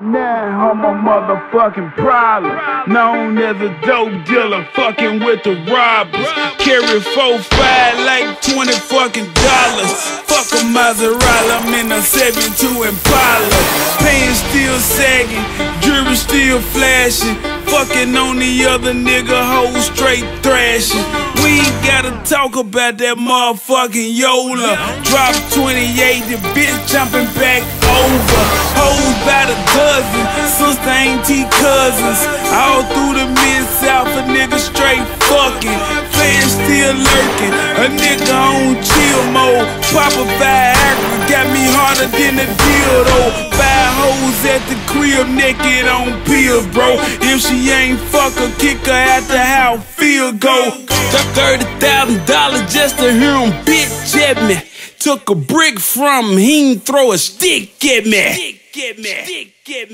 Now I'm a motherfucking problem. Known as a dope dealer, fucking with the robbers. Carry four five like twenty fucking dollars. Fuck a Maserati, I'm in a 72 Impala. Pants still sagging, jewelry still flashing. Fucking on the other nigga, whole straight thrashing. We ain't gotta talk about that motherfucking Yola. Drop 28, the bitch jumping sister ain't T cousins. All through the mid south, a nigga straight fucking. Fans still lurking, a nigga on chill mode. Pop a Viagra, got me harder than a dildo. Five hoes at the crib, naked on pills, bro. If she ain't fuck her, kick her out the house, feel go. Thirty thousand dollars just to hear him bitch at me. Took a brick from him, he throw a stick at me. Stick at me. Stick at me.